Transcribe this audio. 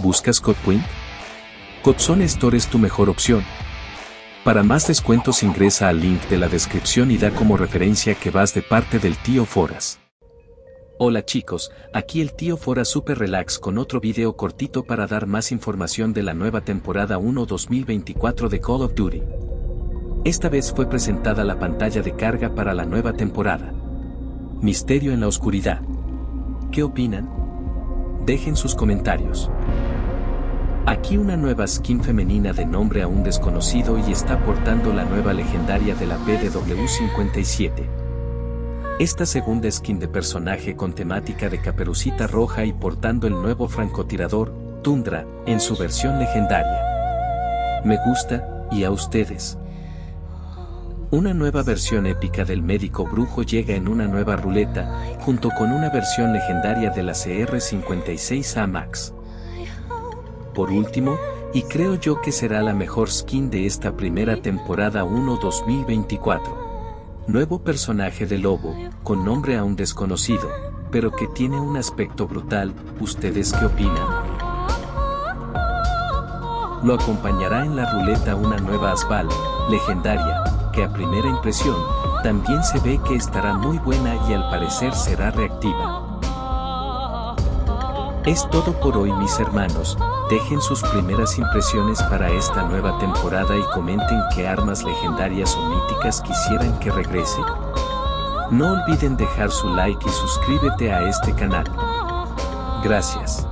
¿Buscas Codewin? Codzone Store es tu mejor opción. Para más descuentos ingresa al link de la descripción y da como referencia que vas de parte del tío Foras. Hola chicos, aquí el tío Foras Super Relax con otro video cortito para dar más información de la nueva temporada 1 2024 de Call of Duty. Esta vez fue presentada la pantalla de carga para la nueva temporada. Misterio en la oscuridad. ¿Qué opinan? Dejen sus comentarios. Aquí una nueva skin femenina de nombre aún desconocido y está portando la nueva legendaria de la PDW57. Esta segunda skin de personaje con temática de caperucita roja y portando el nuevo francotirador, Tundra, en su versión legendaria. Me gusta, ¿y a ustedes? Una nueva versión épica del médico brujo llega en una nueva ruleta, junto con una versión legendaria de la CR56A Max. Por último, y creo yo que será la mejor skin de esta primera temporada 1 2024. Nuevo personaje de lobo, con nombre aún desconocido, pero que tiene un aspecto brutal, ¿ustedes qué opinan? Lo acompañará en la ruleta una nueva Asval, legendaria, a primera impresión, también se ve que estará muy buena y al parecer será reactiva. Es todo por hoy mis hermanos, dejen sus primeras impresiones para esta nueva temporada y comenten qué armas legendarias o míticas quisieran que regrese. No olviden dejar su like y suscríbete a este canal. Gracias.